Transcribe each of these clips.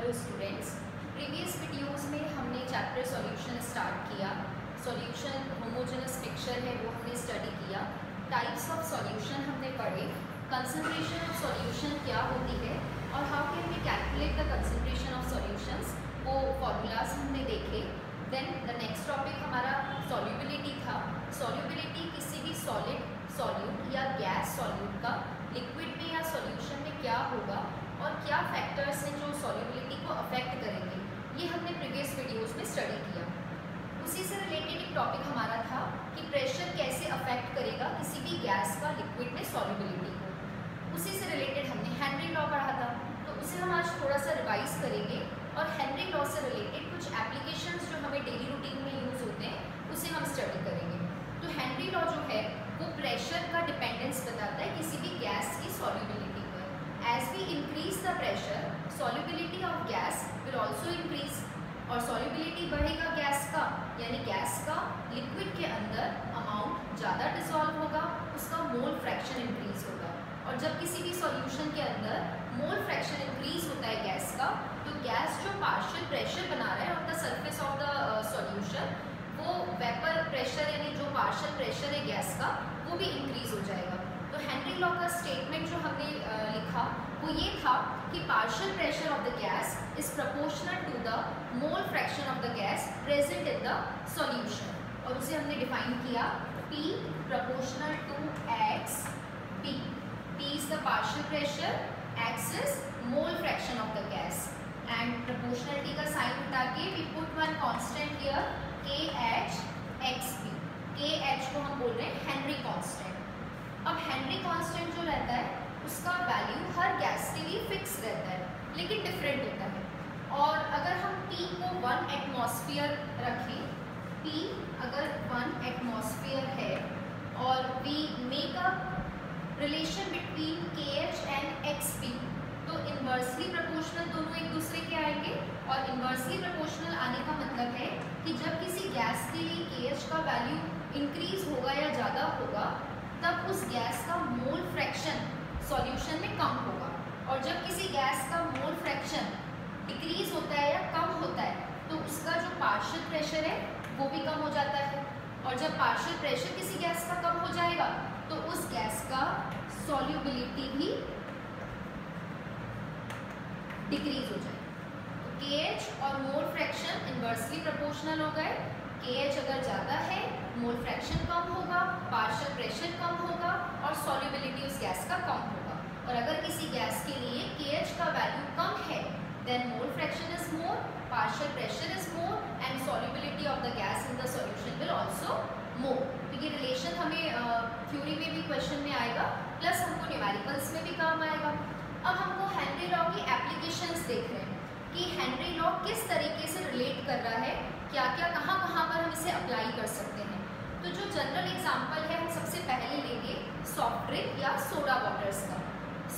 Hello students previous videos में हमने chapter solution start किया. सॉल्यूशन होमोजेनस पिक्चर है, वो हमने स्टडी किया. टाइप्स ऑफ़ सॉल्यूशन हमने पढ़े. कंसंट्रेशन ऑफ़ सॉल्यूशन क्या होती है? और how can we calculate the concentration of solutions वो फॉर्मूलाज हमने देखे. देन द नेक्स्ट टॉपिक हमारा सॉल्युबिलिटी था. सॉल्युबिलिटी किसी भी सॉलिड सॉल्यूट या गैस सॉल्यूट का लिक्विड में या सॉल्यूशन में क्या होगा? और क्या फैक्टर्स हैं जो सॉल्युबिलिटी को अफेक्ट करेंगे, ये हमने प्रीवियस वीडियोस में स्टडी किया। उसी से रिलेटेड एक टॉपिक हमारा था कि प्रेशर कैसे अफेक्ट करेगा किसी भी गैस का लिक्विड में सॉल्युबिलिटी को। उसी से रिलेटेड हमने हेनरी लॉ पढ़ा था तो उसे हम आज थोड़ा सा रिवाइज करेंगे और हेनरी लॉ से रिलेटेड कुछ एप्लीकेशंस जो हमें डेली रूटीन में यूज़ होते हैं, उसे हम स्टडी करेंगे। तो हेनरी लॉ जो है, वो प्रेशर का डिपेंडेंस बताता है किसी भी गैस की solubility as we increase the pressure, solubility of gas will also increase. और solubility बढ़ेगा गैस का, यानी गैस का लिक्विड के अंदर अमाउंट ज़्यादा डिसॉल्व होगा, उसका मोल फ्रैक्शन इंक्रीज होगा। और जब किसी भी सॉल्यूशन के अंदर मोल फ्रैक्शन इंक्रीज होता है गैस का तो गैस जो पार्शियल प्रेशर बना रहा है on the surface of the solution वो वेपर प्रेशर यानी जो पार्शियल प्रेशर है गैस का, वो भी इंक्रीज हो जाएगा। हेनरी लॉ का स्टेटमेंट जो हमने लिखा, वो ये था कि partial pressure of the gas is proportional to the mole fraction of the gas present in the solution और उसे हमने डिफाइन किया P proportional to X P P is the partial pressure X is mole fraction of the gas and proportionality का sign बता के we put one constant here K H X P K H को हम बोल रहे हैं Henry constant अब Henry constant जो रहता है, उसका वैल्यू हर गैस के लिए फिक्स रहता है, लेकिन डिफरेंट होता है। और अगर हम P को वन एटमॉस्फेयर रखें P अगर वन एटमॉस्फेयर है, और we make a relation between K H and X P तो इन्वर्सली प्रोपोर्शनल दोनों एक दूसरे के आएँगे, और इन्वर्सली प्रोपोर्शनल आने का मतलब है कि जब किसी गैस के लिए के एच का वैल्यू इंक्रीज होगा या ज़्यादा होगा तब उस गैस का मोल फ्रैक्शन सॉल्यूशन में कम होगा। और जब किसी गैस का मोल फ्रैक्शन डिक्रीज होता है या कम होता है तो उसका जो पार्शियल प्रेशर है, वो भी कम हो जाता है। और जब पार्शियल प्रेशर किसी गैस का कम हो जाएगा तो उस गैस का सॉल्युबिलिटी भी डिक्रीज हो जाएगा। तो के और मोल फ्रैक्शन इन्वर्सली प्रोपोर्शनल हो गए। के एच अगर ज़्यादा है मोल फ्रैक्शन कम होगा पार्शल प्रेशर कम होगा और सॉल्युबिलिटी उस गैस का कम होगा। और अगर किसी गैस के लिए के एच का वैल्यू कम है then mole fraction is more partial pressure is more and solubility of the gas in the solution will also more तो ये रिलेशन हमें थ्योरी में भी क्वेश्चन में आएगा प्लस हमको न्यूमेरिकल्स में भी काम आएगा। अब हमको हेनरी लॉ की एप्लीकेशंस देख रहे हैं कि हेनरी लॉ किस तरीके से रिलेट कर रहा है क्या क्या कहाँ कहाँ पर हम इसे अप्लाई कर सकते हैं। तो जो जनरल एग्ज़ाम्पल है, हम सबसे पहले लेंगे सॉफ्ट ड्रिंक या सोडा वाटर्स का।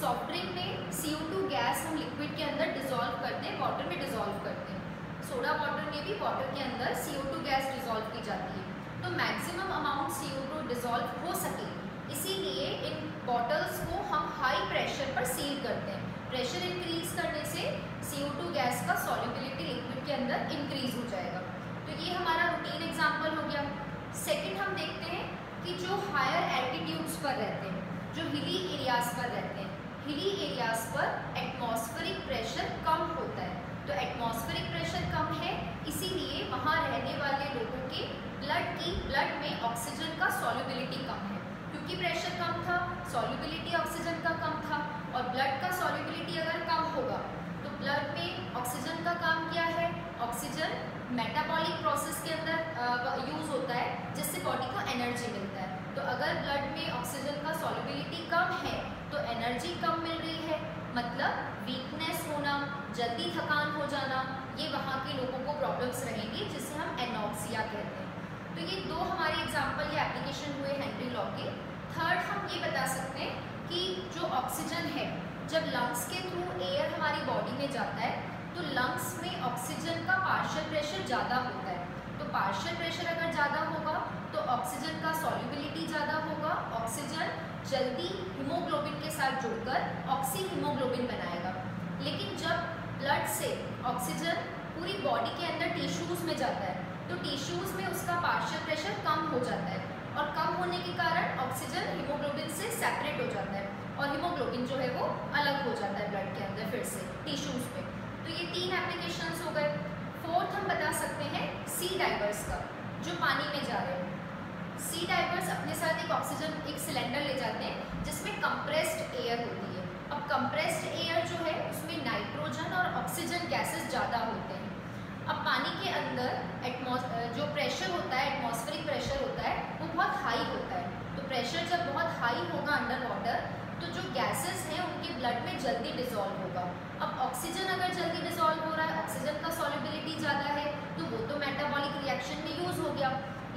सॉफ्ट ड्रिंक में सी गैस हम लिक्विड के अंदर डिजोल्व करते हैं वाटर में डिजोल्व करते हैं। सोडा वाटर में भी वाटर के अंदर सी गैस डिजोल्व की जाती है। तो मैक्सिमम अमाउंट सी डिजोल्व हो सके। इसीलिए इन बॉटल्स को हम हाई प्रेशर पर सील करते हैं। प्रेशर इंक्रीज करने से सी गैस का सॉल्युबिलिटी लिक्विड के अंदर इंक्रीज हो जाएगा। तो ये हमारा रूटीन एग्ज़ाम्पल हो गया। सेकेंड हम देखते हैं कि जो हायर एल्टीट्यूड्स पर रहते हैं, जो हिली एरियाज़ पर रहते हैं हिली एरियाज़ पर एटमॉस्फेरिक प्रेशर कम होता है। तो एटमॉस्फेरिक प्रेशर कम है, इसीलिए वहाँ रहने वाले लोगों के ब्लड की ब्लड में ऑक्सीजन का सॉल्युबिलिटी कम है। क्योंकि प्रेशर कम था सॉल्युबिलिटी ऑक्सीजन का कम था, और ब्लड का सॉल्युबिलिटी अगर कम होगा ब्लड में ऑक्सीजन का काम क्या है। ऑक्सीजन मेटाबॉलिक प्रोसेस के अंदर यूज़ होता है, जिससे बॉडी को एनर्जी मिलता है। तो अगर ब्लड में ऑक्सीजन का सॉलिबिलिटी कम है तो एनर्जी कम मिल रही है। मतलब वीकनेस होना, जल्दी थकान हो जाना, ये वहाँ के लोगों को प्रॉब्लम्स रहेंगी, जिसे हम एनॉक्सिया कहते हैं। तो ये दो हमारे एग्ज़ाम्पल या एप्लीकेशन हुए हेनरी लॉ के थर्ड हम ये बता सकते हैं कि जो ऑक्सीजन है जब लंग्स के थ्रू एयर हमारी बॉडी में जाता है तो लंग्स में ऑक्सीजन का पार्शियल प्रेशर ज़्यादा होता है। तो पार्शियल प्रेशर अगर ज़्यादा होगा तो ऑक्सीजन का सॉल्युबिलिटी ज़्यादा होगा। ऑक्सीजन जल्दी हीमोग्लोबिन के साथ जुड़कर ऑक्सी हीमोग्लोबिन बनाएगा। लेकिन जब ब्लड से ऑक्सीजन पूरी बॉडी के अंदर टिश्यूज़ में जाता है तो टिश्यूज़ में उसका पार्शियल प्रेशर कम हो जाता है और कम होने के कारण ऑक्सीजन हीमोग्लोबिन से सेपरेट हो जाता है। और हीमोग्लोबिन जो है वो अलग हो जाता है ब्लड के अंदर फिर से टिश्यूज़ में तो ये तीन एप्लीकेशंस हो गए। फोर्थ हम बता सकते हैं सी डाइवर्स का, जो पानी में जा रहे हैं। सी डाइवर्स अपने साथ एक ऑक्सीजन एक सिलेंडर ले जाते हैं, जिसमें कंप्रेस्ड एयर होती है। अब कंप्रेस्ड एयर जो है, उसमें नाइट्रोजन और ऑक्सीजन गैसेस ज़्यादा होते हैं। अब पानी के अंदर एटमोस जो प्रेशर होता है एटमॉस्फेरिक प्रेशर होता है, वो बहुत हाई होता है। तो प्रेशर जब बहुत हाई होगा अंडर वाटर तो जो गैसेस हैं उनके ब्लड में जल्दी डिजोल्व होगा। अब ऑक्सीजन अगर जल्दी डिजोल्व हो रहा है ऑक्सीजन का सॉलिबिलिटी ज़्यादा है तो वो तो मेटाबॉलिक रिएक्शन में यूज़ हो गया।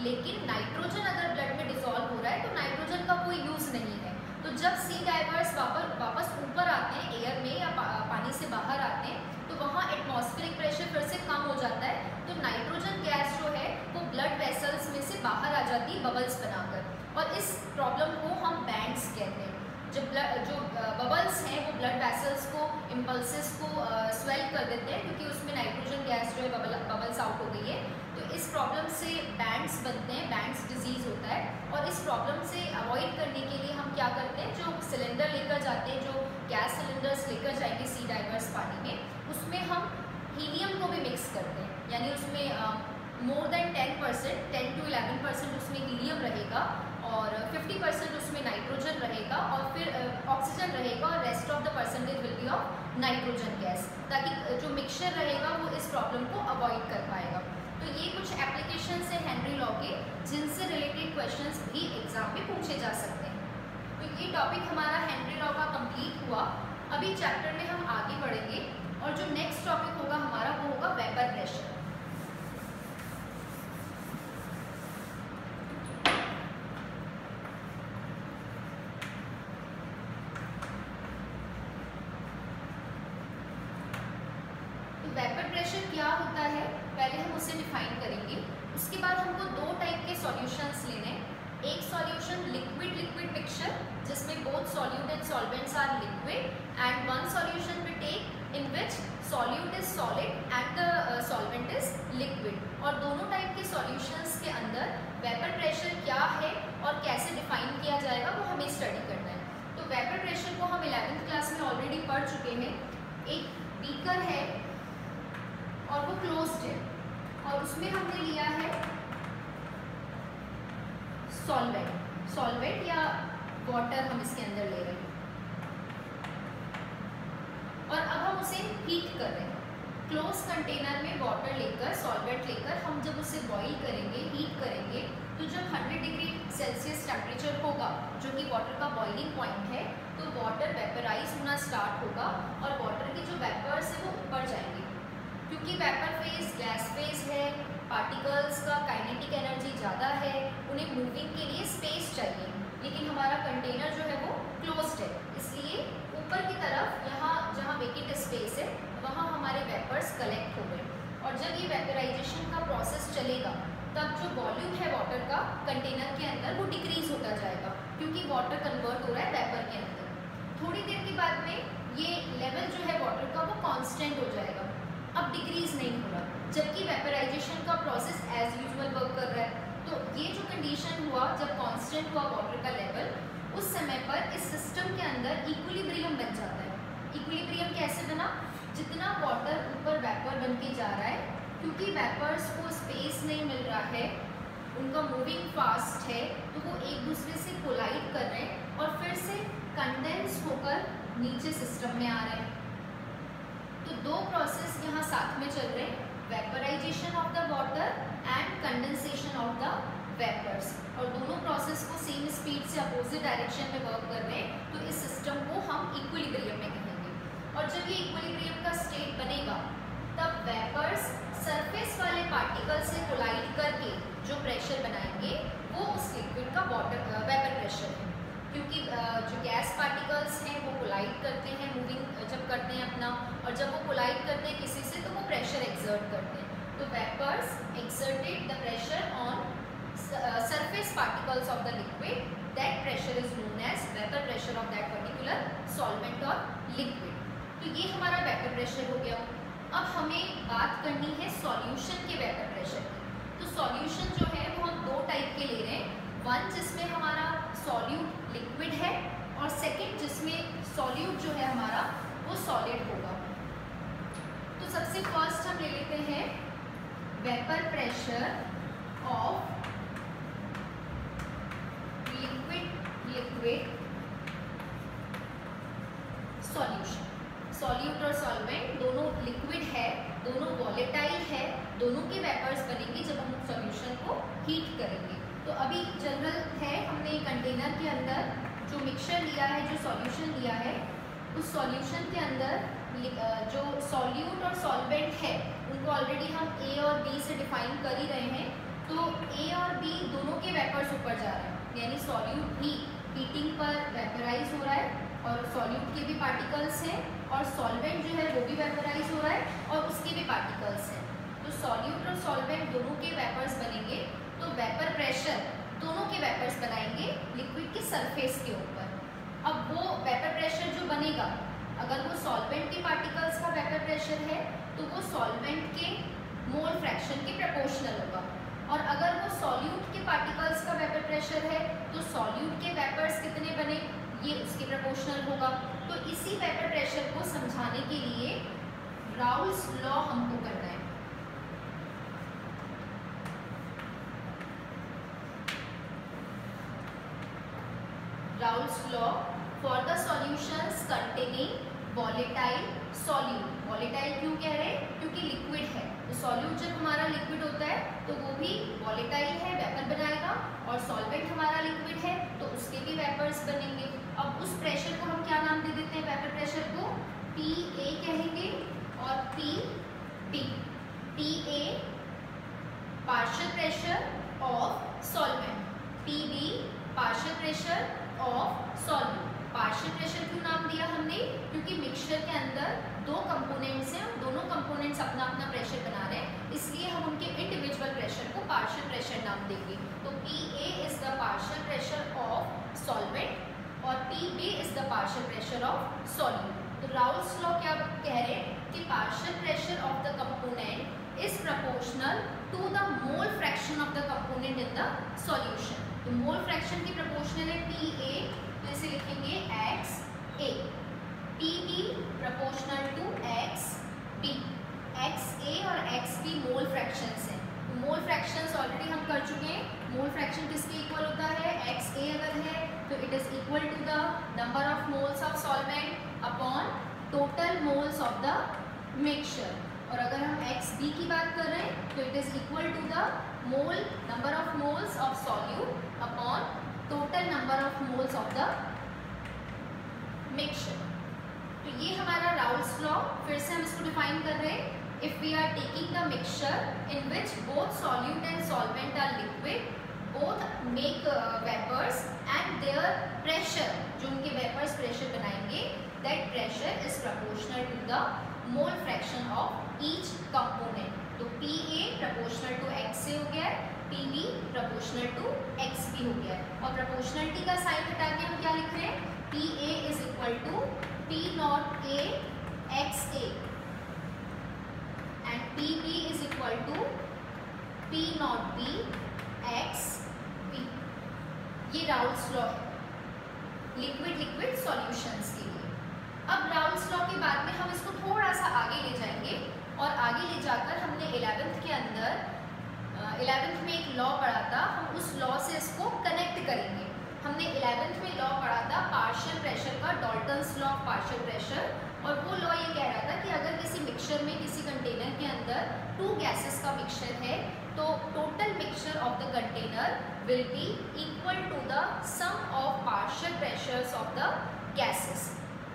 लेकिन नाइट्रोजन अगर ब्लड में डिजोल्व हो रहा है तो नाइट्रोजन का कोई यूज़ नहीं है। तो जब सी डाइवर्स वापस वापस ऊपर आते हैं एयर में या पा, पानी से बाहर आते हैं तो वहाँ एटमॉस्फेरिक प्रेशर फिर से कम हो जाता है। तो नाइट्रोजन गैस जो है वो ब्लड वेसल्स में से बाहर आ जाती है बबल्स बनाकर। और इस प्रॉब्लम को हम बैंड्स कहते हैं। जो ब्लड जो बबल्स हैं, वो ब्लड वेसल्स को इम्पल्सिस को स्वेल कर देते हैं क्योंकि उसमें नाइट्रोजन गैस जो है बबल बबल्स आउट हो गई है। तो इस प्रॉब्लम से बैंड्स बनते हैं बैंड्स डिज़ीज़ होता है। और इस प्रॉब्लम से अवॉइड करने के लिए हम क्या करते हैं, जो सिलेंडर लेकर जाते हैं, जो गैस सिलेंडर्स लेकर जाएँगे सी डाइवर्स पानी में, उसमें हम हीलियम को भी मिक्स करते हैं। यानी उसमें more than ten percent ten to eleven percent उसमें हीलियम रहेगा और 50 परसेंट नाइट्रोजन रहेगा और फिर ऑक्सीजन रहेगा और rest of the percentage will be of nitrogen gas ताकि जो मिक्सचर रहेगा वो इस प्रॉब्लम को अवॉइड कर पाएगा। तो ये कुछ एप्लीकेशन है हेनरी लॉ के जिनसे रिलेटेड क्वेश्चंस भी एग्ज़ाम में पूछे जा सकते हैं। तो ये टॉपिक हमारा हेनरी लॉ का कंप्लीट हुआ। अभी चैप्टर में हम आगे बढ़ेंगे और जो नेक्स्ट टॉपिक होगा हमारा वो होगा वेपर प्रेशर वेपर प्रेशर क्या होता है, पहले हम उसे डिफाइन करेंगे। उसके बाद हमको दो टाइप के सॉल्यूशंस लेने एक सॉल्यूशन लिक्विड लिक्विड मिक्सचर जिसमें both solute and solvents are liquid and one solution we take in which solute is solid and the solvent is liquid और दोनों टाइप के सॉल्यूशंस के अंदर वेपर प्रेशर क्या है और कैसे डिफाइन किया जाएगा, वो हमें स्टडी करना है। तो वेपर प्रेशर को हम इलेवेंथ क्लास में ऑलरेडी पढ़ चुके हैं। एक बीकर है और वो क्लोज्ड है। और उसमें हमने लिया है सॉल्वेंट सॉल्वेंट या वाटर हम इसके अंदर ले रहे हैं। और अब हम उसे हीट कर रहे हैं। क्लोज कंटेनर में वाटर लेकर सॉल्वेंट लेकर हम जब उसे बॉईल करेंगे हीट करेंगे तो जब 100 डिग्री सेल्सियस टेम्परेचर होगा, जो कि वाटर का बॉइलिंग पॉइंट है तो वाटर वेपराइज होना स्टार्ट होगा और वाटर के जो वेपर्स है वो ऊपर जाएँगे। क्योंकि वेपर फ़ेज़ गैस फ़ेज़ है पार्टिकल्स का काइनेटिक एनर्जी ज़्यादा है, उन्हें मूविंग के लिए स्पेस चाहिए। लेकिन हमारा कंटेनर जो है वो क्लोज्ड है। इसलिए ऊपर की तरफ़, यहाँ जहाँ वेकेट स्पेस है, वहाँ हमारे वेपर्स कलेक्ट हो गए। और जब ये वेपराइजेशन का प्रोसेस चलेगा, तब जो वॉल्यूम है वाटर का कंटेनर के अंदर वो डिक्रीज होता जाएगा, क्योंकि वाटर कन्वर्ट हो रहा है वेपर के अंदर। थोड़ी देर के बाद में ये लेवल जो है वाटर का वो कांस्टेंट हो जाएगा। अब डिक्रीज नहीं हो रहा। जबकि वेपराइजेशन का प्रोसेस एज यूजल वर्क कर रहा है। तो ये जो कंडीशन हुआ, जब कांस्टेंट हुआ वाटर का लेवल उस समय पर इस सिस्टम के अंदर इक्विलिब्रियम बन जाता है। इक्विलिब्रियम कैसे बना? जितना वाटर ऊपर वेपर बन के जा रहा है, क्योंकि वेपर्स को स्पेस नहीं मिल रहा है, उनका मूविंग फास्ट है तो वो एक दूसरे से कोलाइड कर रहे हैं और फिर से कंडेंस होकर नीचे सिस्टम में आ रहे हैं। तो दो प्रोसेस यहाँ साथ में चल रहे हैं vaporisation of the water and condensation of the vapours और दोनों प्रोसेस को सेम स्पीड से अपोजिट डायरेक्शन में वर्क कर रहे हैं तो इस सिस्टम को हम इक्विलिब्रियम में कहेंगे. और जब ये इक्विलिब्रियम का स्टेट बनेगा, तब वेपर्स सरफेस वाले पार्टिकल से कोलाइड करके जो प्रेशर बनाएँगे, वो उस लिक्विड का वाटर वेपर प्रेशर है। क्योंकि जो गैस पार्टिकल्स हैं, वो कोलाइड करते हैं मूविंग जब करते हैं अपना, और जब वो कोलाइड करते हैं किसी से तो वो प्रेशर एक्सर्ट करते हैं। तो vapours exerted the pressure on surface particles of the liquid. That pressure is known as vapor pressure of that particular solvent or liquid. तो ये हमारा वेपर प्रेशर हो गया। अब हमें बात करनी है सॉल्यूशन के वेपर प्रेशर की। तो सॉल्यूशन जो है, वो हम दो टाइप के ले रहे हैं। वन जिसमें सॉल्यूट लिक्विड है और सेकंड जिसमें सॉल्यूट जो है हमारा, वो सॉलिड होगा। तो सबसे फ़र्स्ट हम ले लेते हैं vapour pressure of liquid liquid solution solute और सॉल्वेंट दोनों लिक्विड है, दोनों वॉलेटाइल है, दोनों के वेपर्स बनेंगे जब हम सॉल्यूशन को हीट करेंगे। तो अभी जनरल है हमने कंटेनर के अंदर जो मिक्सचर लिया है, जो सॉल्यूशन लिया है, उस सॉल्यूशन के अंदर जो सॉल्यूट और सॉल्वेंट है, उनको ऑलरेडी हम ए और बी से डिफाइन कर ही रहे हैं। तो ए और बी दोनों के वेपर्स ऊपर जा रहे हैं। यानी सॉल्यूट भी हीटिंग पर वेपराइज हो रहा है और सॉल्यूट के भी पार्टिकल्स हैं और सॉल्वेंट जो है वो भी वेपराइज हो रहा है और उसके भी पार्टिकल्स हैं। तो सॉल्यूट और सॉल्वेंट दोनों के वेपर्स बनेंगे। तो वेपर प्रेशर दोनों के वेपर्स बनाएँगे लिक्विड के सरफेस के ऊपर। अब वो वेपर प्रेशर जो बनेगा, अगर वो सॉल्वेंट के पार्टिकल्स का वेपर प्रेशर है तो वो सॉल्वेंट के मोल फ्रैक्शन के प्रपोर्शनल होगा। और अगर वो सॉल्यूट के पार्टिकल्स का वेपर प्रेशर है तो सॉल्यूट के वेपर्स कितने बने, ये उसके प्रपोर्शनल होगा। तो इसी वेपर प्रेशर को समझाने के लिए राउल्स लॉ हमको करना है। Raoult's law for the solutions containing volatile solute volatile क्यों कह रहे हैं? क्योंकि लिक्विड है। तो सॉल्यूट जब हमारा लिक्विड होता है तो वो भी वॉलेटाइल है वेपर बनाएगा, और सॉल्वेंट हमारा लिक्विड है तो उसके भी वेपर्स बनेंगे। अब उस प्रेशर को हम क्या नाम दे देते हैं? वेपर प्रेशर को पी ए कहेंगे और P B P A partial pressure of solvent P B partial pressure of solvent partial pressure क्यों नाम दिया हमने क्योंकि मिक्सचर के अंदर दो कंपोनेंट्स हैं दोनों कंपोनेंट्स अपना अपना प्रेशर बना रहे हैं। इसलिए हम उनके इंडिविजुअल प्रेशर को पार्शियल प्रेशर नाम देंगे। तो p a is the partial pressure of solvent और p b is the partial pressure of solute तो राउल्स लॉ क्या कह रहे हैं कि partial pressure of the component is proportional to the mole fraction of the component in the solution तो mole fraction की proportional है पी ए तो इसे लिखेंगे X A P B proportional to x b x a और x B मोल fractions हैं। मोल fractions already हम कर चुके हैं। मोल फ्रैक्शन किसके इक्वल होता है? एक्स ए अगर है तो it is equal to the number of moles of solvent upon total moles of the mixture और अगर हम एक्स बी की बात कर रहे हैं तो it is equal to the mole number of moles of solute upon total number of moles of the mixture तो ये हमारा राउल्स लॉ फिर से हम इसको डिफाइन कर रहे हैं we are taking the mixture in which both solute and solvent are liquid both make uh, vapors and their pressure जो उनके vapors pressure बनाएँगे that pressure is proportional to the mole fraction of each component तो PA proportional to X से हो गया है PB proportional to XB हो गया है और proportionality का साइन हटा के हम क्या लिख रहे हैं PA is equal to P naught A XA and PB is equal to P naught B X ये Raoult's law liquid liquid solutions के लिए। अब राउल्स लॉ के बाद में हम इसको थोड़ा सा आगे ले जाएँगे और आगे ले जाकर हमने इलेवेंथ के अंदर इलेवेंथ में एक लॉ पढ़ा था, हम उस लॉ से इसको कनेक्ट करेंगे। हमने इलेवेंथ में लॉ पढ़ा था पार्शियल प्रेशर का Dalton's law of partial pressure और वो लॉ ये कह रहा था कि अगर किसी मिक्सचर में, किसी कंटेनर के अंदर टू गैसेस का मिक्सचर है तो total mixture of the container will be equal to the sum of partial pressures of the gases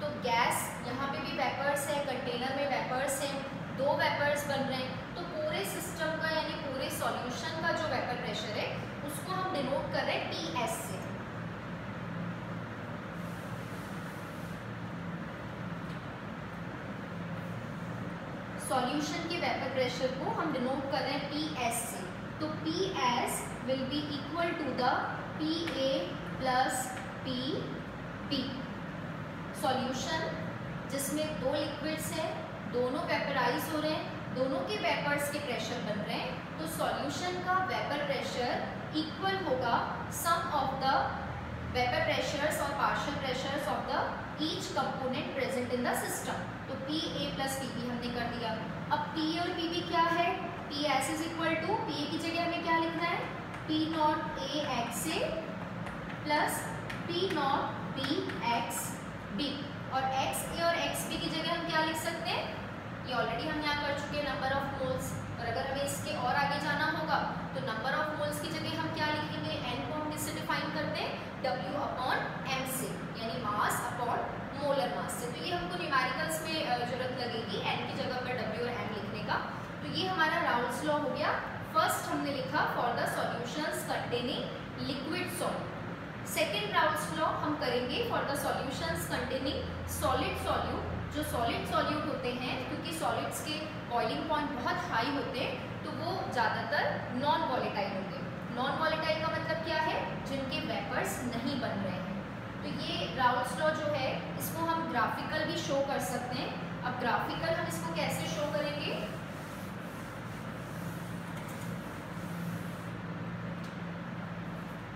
तो गैस यहाँ पे भी वेपर्स है कंटेनर में वेपर्स हैं, दो वेपर्स बन रहे हैं तो पूरे सिस्टम का, यानी पूरे सॉल्यूशन का जो वेपर प्रेशर है, उसको हम डिनोट कर रहे हैं टी एस से। सॉल्यूशन के वेपर प्रेशर को हम डिनोट कर रहे हैं पी एस से। तो P S will be equal to the P A plus P B solution जिसमें दो लिक्विड्स हैं, दोनों वेपराइज हो रहे हैं, दोनों के वेपर्स के प्रेशर बन रहे हैं तो सॉल्यूशन का वेपर प्रेशर इक्वल होगा sum of the vapour pressures और partial pressures of the each component present in the system तो P A plus P B हमने कर दिया। अब पी और पी बी क्या है? P S is equal to P A की जगह हमें क्या लिखना है? P naught A X A plus P naught B X B और एक्स ए और एक्स बी की जगह हम क्या लिख सकते हैं? ये ऑलरेडी हम यहाँ कर चुके हैं नंबर ऑफ़ मोल्स और अगर हमें इसके और आगे जाना होगा तो नंबर ऑफ़ मोल्स की जगह हम क्या लिखेंगे? एन को हम किससे डिफाइन करते हैं? डब्ल्यू अपॉन एम से, यानी मास अपॉन मोलर मास से तो ये हमको न्यूमेरिकल्स में ज़रूरत लगेगी एन की जगह पर डब्ल्यू और एम लिखने का। तो ये हमारा राउल्स लॉ हो गया। फ़र्स्ट हमने लिखा for the solutions containing liquid solute second Raoult's law हम करेंगे for the solutions containing solid solute जो सॉलिड सॉल्यूट होते हैं, क्योंकि सॉलिड्स के बॉइलिंग पॉइंट बहुत हाई होते हैं तो वो ज़्यादातर नॉन वॉलेटाइल होंगे। नॉन वॉलेटाइल का मतलब क्या है? जिनके वेपर्स नहीं बन रहे तो ये राउल्स लॉ जो है, इसको हम ग्राफिकल भी शो कर सकते हैं। अब ग्राफिकल हम इसको कैसे शो करेंगे?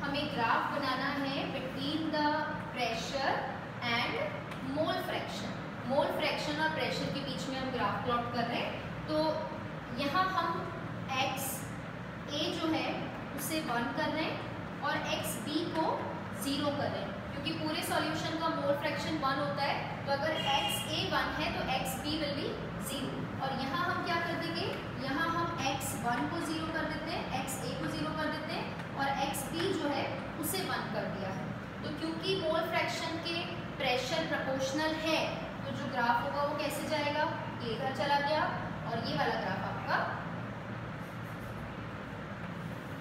हमें ग्राफ बनाना है between the pressure and mole fraction mole fraction और प्रेशर के बीच में हम ग्राफ प्लॉट कर रहे हैं। तो यहाँ हम एक्स ए जो है, उसे वन कर रहे हैं और एक्स बी को ज़ीरो कर रहे हैं। क्योंकि पूरे सॉल्यूशन का मोल फ्रैक्शन वन होता है तो अगर x a वन है तो x b will be zero और यहाँ हम क्या कर देंगे? यहाँ हम x वन को ज़ीरो कर देते हैं, x a को ज़ीरो कर देते हैं, और एक्स बी जो है, उसे वन कर दिया है. तो क्योंकि मोल फ्रैक्शन के प्रेशर प्रोपोर्शनल है तो जो ग्राफ होगा वो कैसे जाएगा? ये इधर चला गया, और ये वाला ग्राफ आपका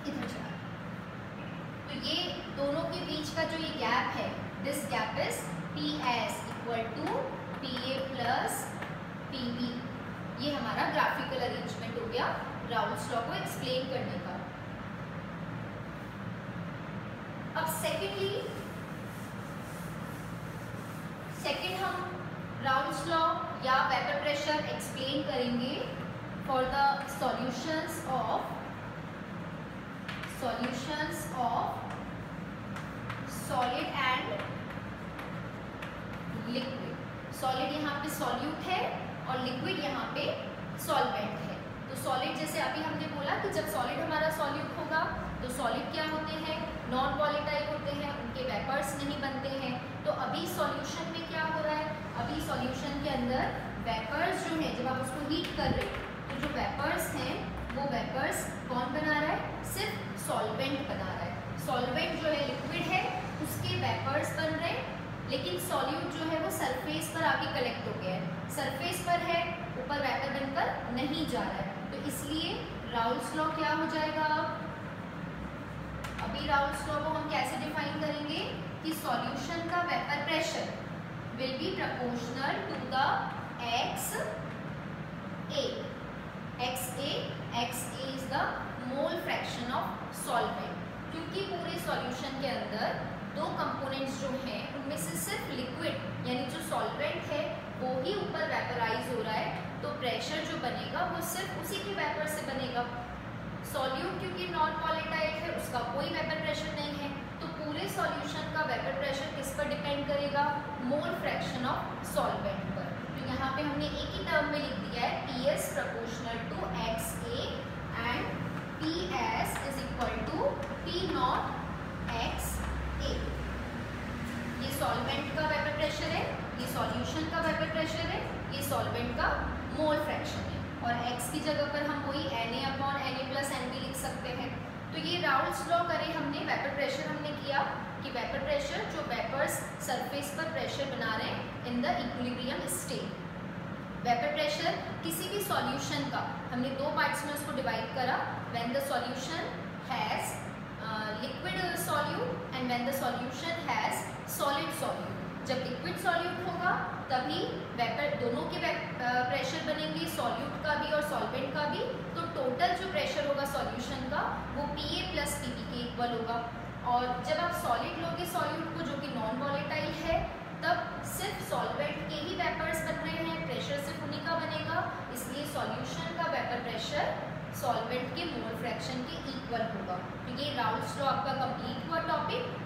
इधर चला दोनों के बीच का जो ये गैप है this gap is P S equal to P A plus P B ये हमारा ग्राफिकल अरेंजमेंट हो गया राउल्स लॉ को एक्सप्लेन करने का। अब सेकेंडली सेकेंड हम राउंड्स लॉ या वेपर प्रेशर एक्सप्लेन करेंगे for the solutions of solutions of solid and liquid solid यहाँ पे सॉल्यूट है और लिक्विड यहाँ पे सॉल्वेंट है. तो सॉलिड जैसे अभी हमने बोला कि जब सॉलिड हमारा सॉल्यूट होगा तो सॉलिड क्या होते हैं? नॉन वॉलेटाइल होते हैं, उनके वेपर्स नहीं बनते हैं. तो अभी सॉल्यूशन में क्या हो रहा है? अभी सॉल्यूशन के अंदर वेपर्स जो है, जब आप उसको हीट कर रहे तो जो वेपर्स हैं, वो वेपर्स कौन बना रहा है? सिर्फ़ सॉल्वेंट बना रहा है. सॉल्वेंट जो है लिक्विड है उसके वेपर्स बन रहे हैं, लेकिन सॉल्यूट जो है वो सरफेस पर आके कलेक्ट हो गया है। सरफेस पर है, ऊपर वेपर बनकर नहीं जा रहा है। तो इसलिए राउल्स लॉ क्या हो जाएगा अब? अभी राउल्स लॉ को हम कैसे डिफाइन करेंगे? कि सॉल्यूशन का vapour pressure will be proportional to the X A X A X A is the mole fraction of solvent क्योंकि पूरे सॉल्यूशन के अंदर दो कंपोनेंट्स जो हैं, उनमें से सिर्फ़ लिक्विड यानी जो सॉल्वेंट है, वो ही ऊपर वेपराइज हो रहा है। तो प्रेशर जो बनेगा, वो सिर्फ़ उसी के वेपर से बनेगा। सॉल्यूट क्योंकि नॉन वॉलेटाइल है, उसका कोई वेपर प्रेशर नहीं है। तो पूरे सॉल्यूशन का वेपर प्रेशर किस पर डिपेंड करेगा? मोल फ्रैक्शन ऑफ़ सॉल्वेंट पर। तो यहाँ पे हमने एक ही टर्म में लिख दिया है P S proportional to X A and P S is equal to P naught X ये सॉल्वेंट का वेपर प्रेशर है, ये सॉल्यूशन का वेपर प्रेशर है, ये सॉल्वेंट का मोल फ्रैक्शन है। और x की जगह पर हम वही N A upon N A plus N B लिख सकते हैं। तो ये राउल्स लॉ करें हमने वेपर प्रेशर हमने किया कि वेपर प्रेशर जो वेपर्स सरफेस पर प्रेशर बना रहे हैं in the equilibrium state vapour pressure किसी भी सॉल्यूशन का, हमने दो पार्ट्स में उसको डिवाइड करा। When the solution has liquid solute and when the solution has solid solute जब लिक्विड सॉल्यूट होगा, तभी वेपर दोनों के प्रेशर बनेंगे सॉल्यूट का भी और सॉल्वेंट का भी। तो टोटल जो प्रेशर होगा सॉल्यूशन का, वो P A plus P B के इक्वल होगा। और जब आप सॉलिड लोगे सॉल्यूट को, जो कि नॉन वॉलेटाइल है, तब सिर्फ़ सॉल्वेंट के ही वेपर्स बन रहे हैं प्रेशर सिर्फ़ उन्हीं का बनेगा। इसलिए सॉल्यूशन का वेपर प्रेशर सॉल्वेंट के मोल फ्रैक्शन के इक्वल होगा। तो ये राउंड लॉ आपका कंप्लीट हुआ टॉपिक